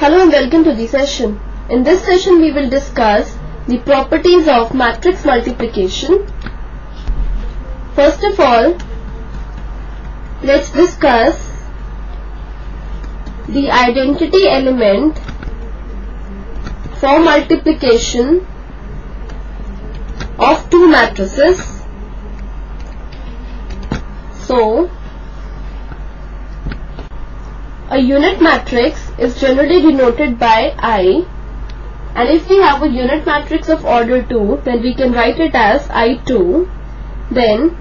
Hello and welcome to the session. In this session we will discuss the properties of matrix multiplication. First of all, let's discuss the identity element for multiplication of two matrices. So, a unit matrix is generally denoted by I and if we have a unit matrix of order 2 then we can write it as I2 then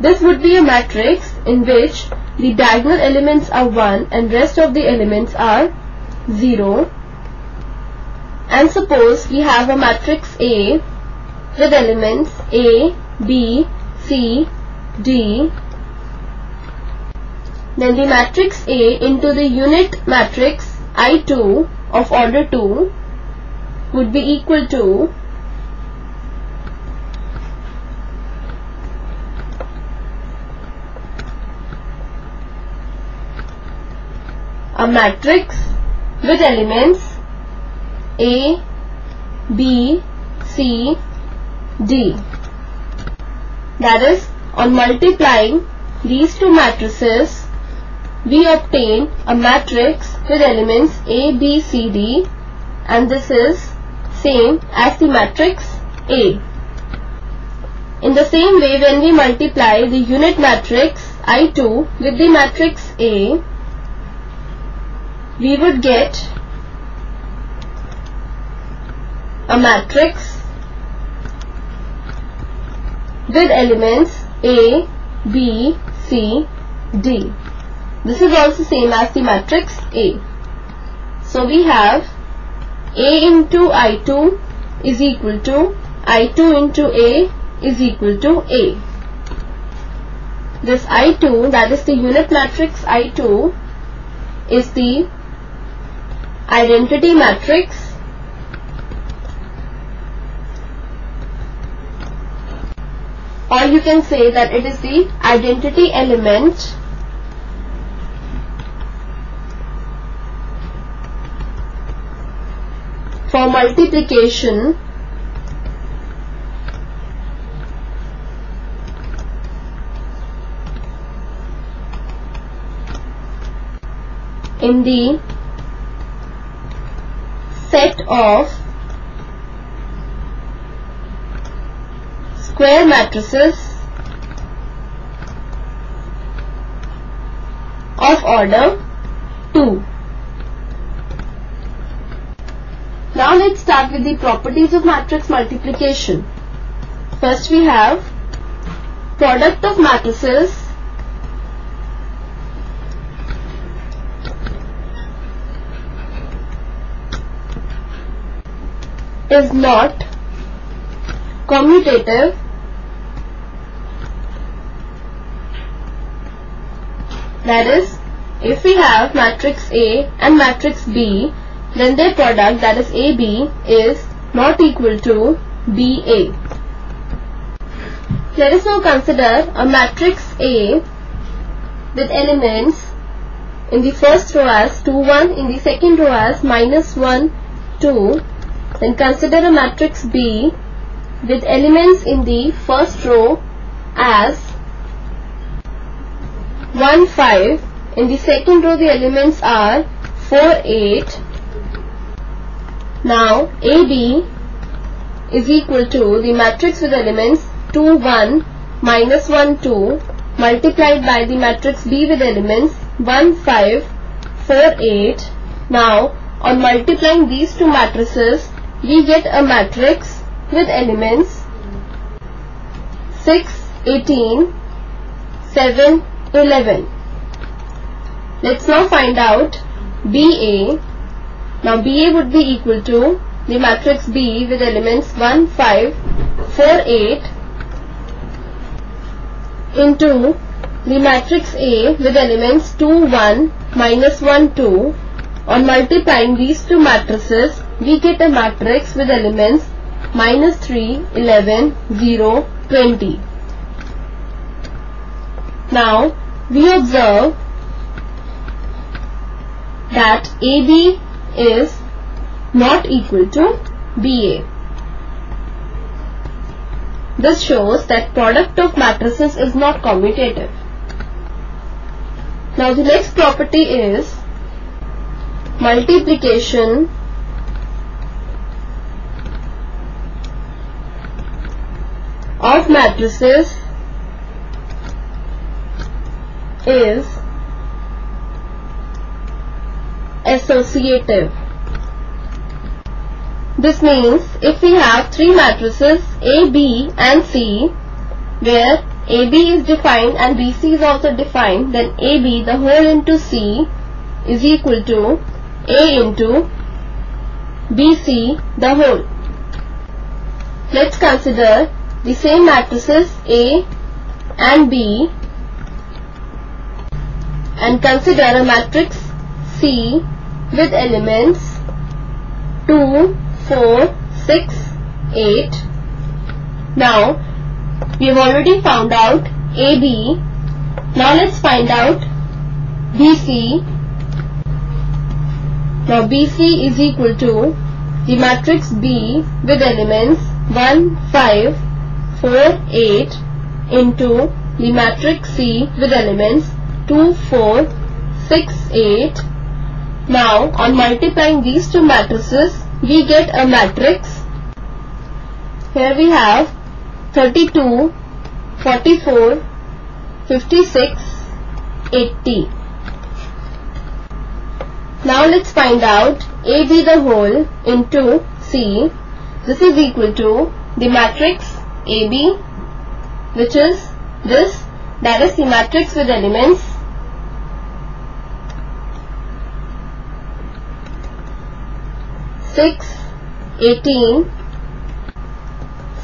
this would be a matrix in which the diagonal elements are 1 and rest of the elements are 0 and suppose we have a matrix A with elements A, B, C, D then the matrix A into the unit matrix I2 of order 2 would be equal to a matrix with elements A, B, C, D. That is, on multiplying these two matrices, we obtain a matrix with elements A, B, C, D and this is same as the matrix A. In the same way when we multiply the unit matrix I2 with the matrix A, we would get a matrix with elements A, B, C, D. This is also same as the matrix A. So we have A into I2 is equal to I2 into A is equal to A. This I2 that is the unit matrix I2 is the identity matrix or you can say that it is the identity element for multiplication. In the set of square matrices of order 2. Now let's start with the properties of matrix multiplication. First we have product of matrices is not commutative that is if we have matrix A and matrix B then their product that is AB is not equal to BA. Let us now consider a matrix A with elements in the first row as 2 1 in the second row as minus 1 2 then consider a matrix B with elements in the first row as 1 5 in the second row the elements are 4 8 now AB is equal to the matrix with elements 2 1 minus 1 2 multiplied by the matrix B with elements 1 5 4 8 now on multiplying these two matrices we get a matrix with elements 6 18 7 11 let's now find out BA now BA would be equal to the matrix B with elements 1, 5, 4, 8 into the matrix A with elements 2, 1, minus 1, 2. On multiplying these two matrices, we get a matrix with elements minus 3, 11, 0, 20. Now, we observe that AB is not equal to BA. This shows that product of matrices is not commutative. Now the next property is multiplication of matrices is associative. This means if we have three matrices A, B and C where AB is defined and BC is also defined then AB the whole into C is equal to A into BC the whole. Let's consider the same matrices A and B and consider a matrix C with elements 2, 4, 6, 8. Now, we have already found out AB. Now let's find out BC. Now BC is equal to the matrix B with elements 1, 5, 4, 8 into the matrix C with elements 2, 4, 6, 8. Now on multiplying these two matrices we get a matrix. Here we have 32, 44, 56, 80. Now let's find out AB the whole into C. This is equal to the matrix AB which is this that is the matrix with elements 6, 18,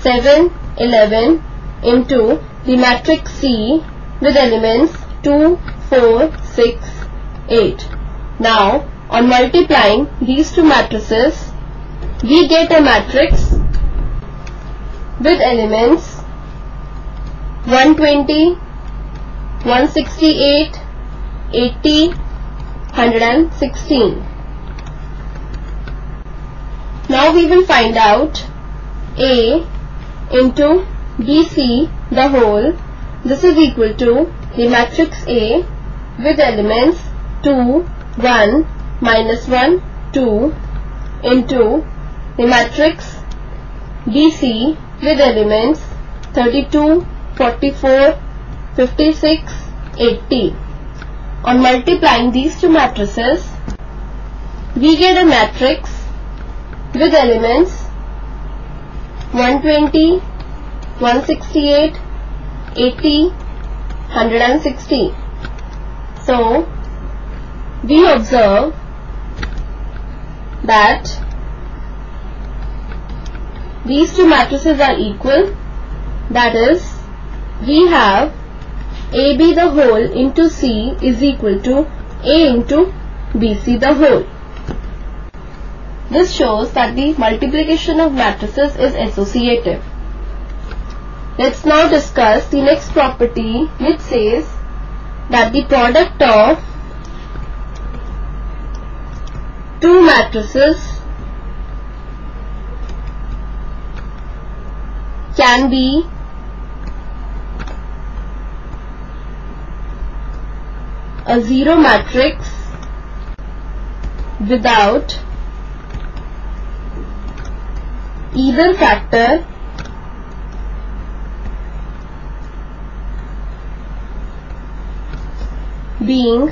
7, 11 into the matrix C with elements 2, 4, 6, 8. Now, on multiplying these two matrices, we get a matrix with elements 120, 168, 80, 116. Now we will find out A into BC the whole. This is equal to the matrix A with elements 2, 1, minus 1, 2 into the matrix BC with elements 32, 44, 56, 80. On multiplying these two matrices, we get a matrix with elements 120, 168, 80, 160. So, we observe that these two matrices are equal that is we have AB the whole into C is equal to A into BC the whole. This shows that the multiplication of matrices is associative. Let's now discuss the next property which says that the product of two matrices can be a zero matrix without either factor being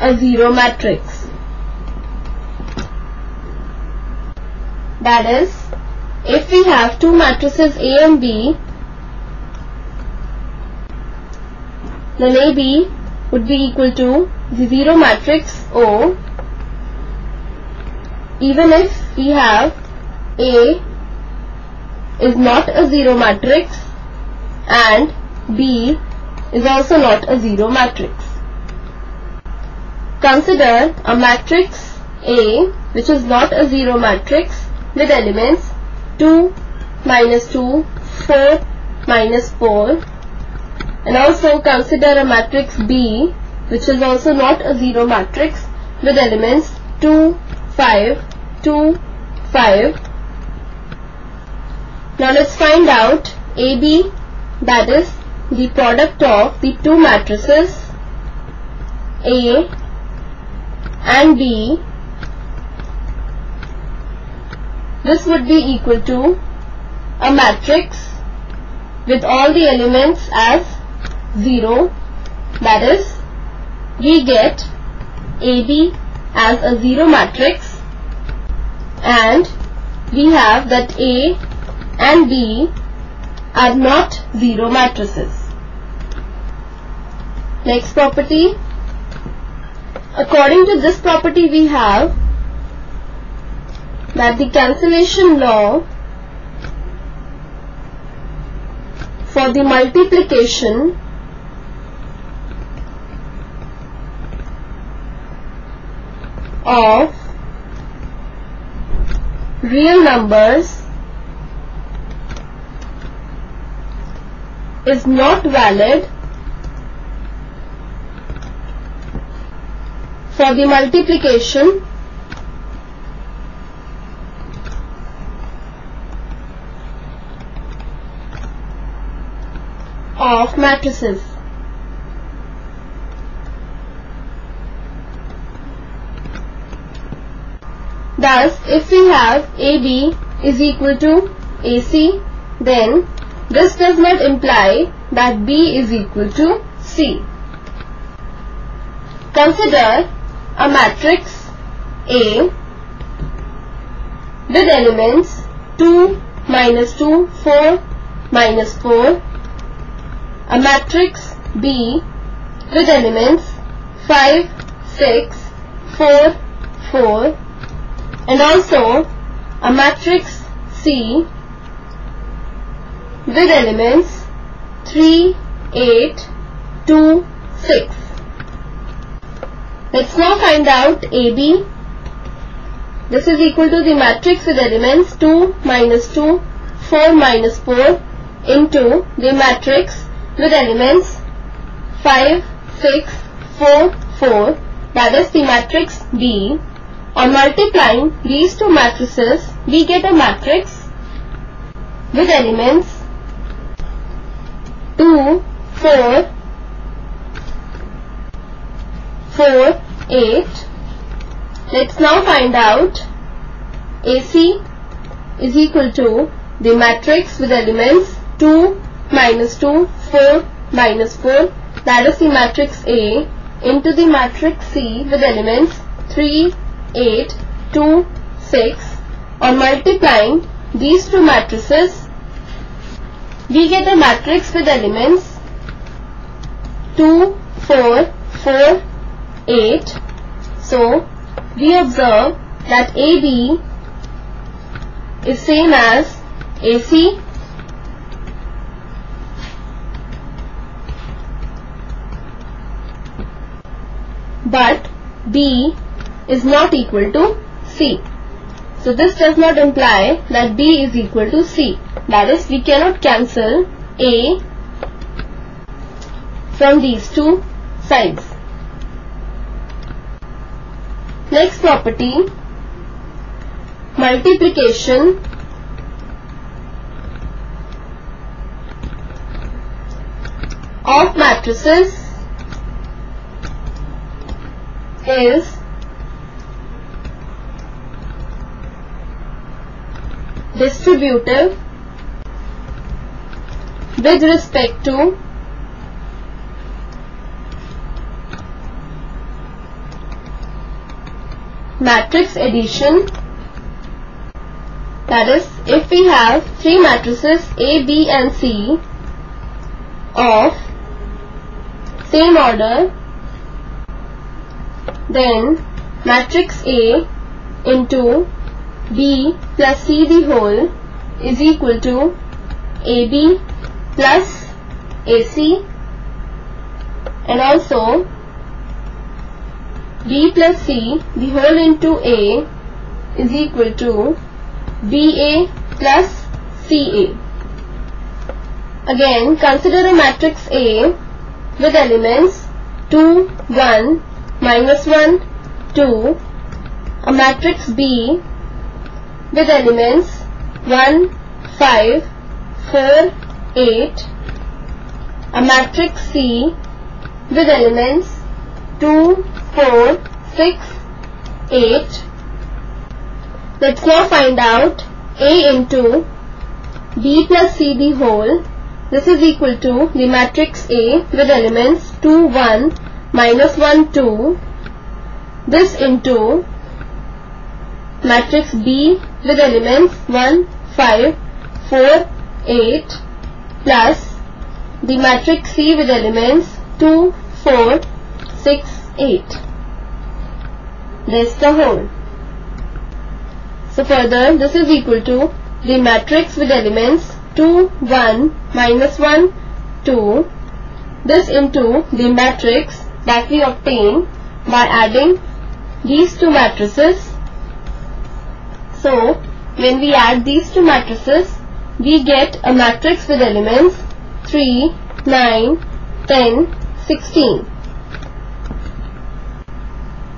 a zero matrix. That is, if we have two matrices A and B, then AB would be equal to the zero matrix O even if we have A is not a zero matrix and B is also not a zero matrix. Consider a matrix A which is not a zero matrix with elements 2, minus 2, 4, minus 4 and also consider a matrix B which is also not a zero matrix with elements 2, 5, 2, 5. Now let's find out AB that is the product of the two matrices A and B. This would be equal to a matrix with all the elements as 0 that is we get AB as a 0 matrix and we have that A and B are not 0 matrices. Next property. According to this property we have that the cancellation law for the multiplication of real numbers is not valid for the multiplication of matrices. Thus, if we have AB is equal to AC, then this does not imply that B is equal to C. Consider a matrix A with elements 2, minus 2, 4, minus 4, a matrix B with elements 5, 6, 4, 4, and also a matrix C with elements 3, 8, 2, 6. Let's now find out AB. This is equal to the matrix with elements 2 minus 2, 4 minus 4 into the matrix with elements 5, 6, 4, 4 that is the matrix B. On multiplying these two matrices, we get a matrix with elements 2, 4, 4, 8. Let's now find out AC is equal to the matrix with elements 2, minus 2, 4, minus 4 that is the matrix A into the matrix C with elements 3, 8, 2, 6. On multiplying these two matrices, we get a matrix with elements 2, 4, 4, 8. So, we observe that AB is same as AC but B is not equal to C. So this does not imply that B is equal to C. That is, we cannot cancel A from these two sides. Next property, multiplication of matrices is distributive with respect to matrix addition. That is if we have three matrices A, B and C of same order then matrix A into B plus C the whole is equal to AB plus AC and also B plus C the whole into A is equal to BA plus CA. Again consider a matrix A with elements 2, 1, minus 1, 2, a matrix B with elements 1, 5, 4, 8, a matrix C with elements 2, 4, 6, 8. Let's now find out A into B plus C the whole. This is equal to the matrix A with elements 2, 1, minus 1, 2. This into matrix B with elements 1, 5, 4, 8 plus the matrix C with elements 2, 4, 6, 8. This the whole. So further this is equal to the matrix with elements 2, 1, minus 1, 2. This into the matrix that we obtain by adding these two matrices. So when we add these two matrices we get a matrix with elements 3, 9, 10, 16.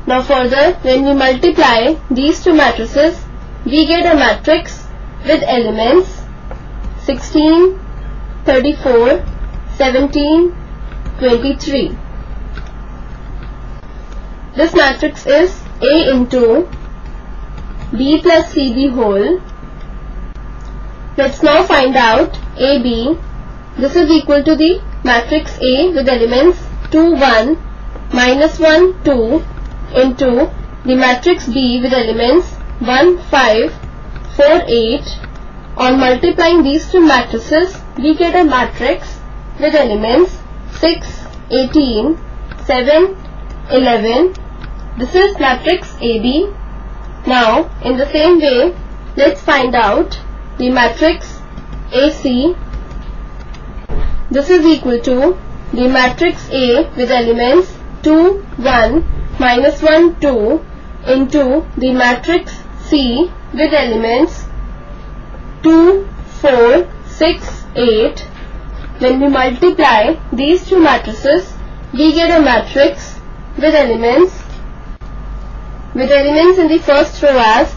Now further, when we multiply these two matrices, we get a matrix with elements 16, 34, 17, 23. This matrix is A into B plus C the whole. Let's now find out AB. This is equal to the matrix A with elements 2, 1, minus 1, 2 into the matrix B with elements 1, 5, 4, 8. On multiplying these two matrices, we get a matrix with elements 6, 18, 7, 11. This is matrix AB. Now, in the same way, let's find out the matrix AC. This is equal to the matrix A with elements 2, 1, minus 1, 2 into the matrix C with elements 2, 4, 6, 8. When we multiply these two matrices, we get a matrix with elements with elements in the first row as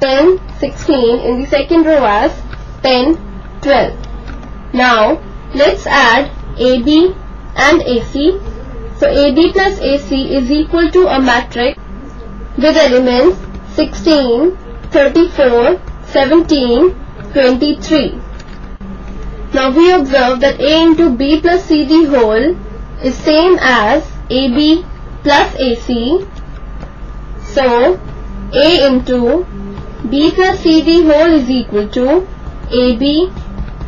10, 16, in the second row as 10, 12. Now, let's add AB and AC. So, AB plus AC is equal to a matrix with elements 16, 34, 17, 23. Now we observe that A into B plus CD whole is same as AB plus AC. So A into B plus C the whole is equal to AB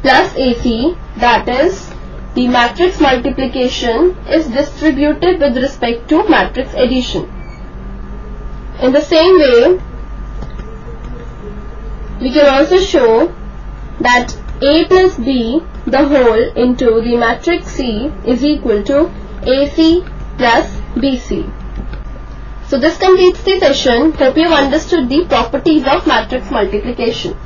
plus AC that is the matrix multiplication is distributed with respect to matrix addition. In the same way, we can also show that A plus B the whole into the matrix C is equal to AC plus BC. So this completes the session. Hope you have understood the properties of matrix multiplication.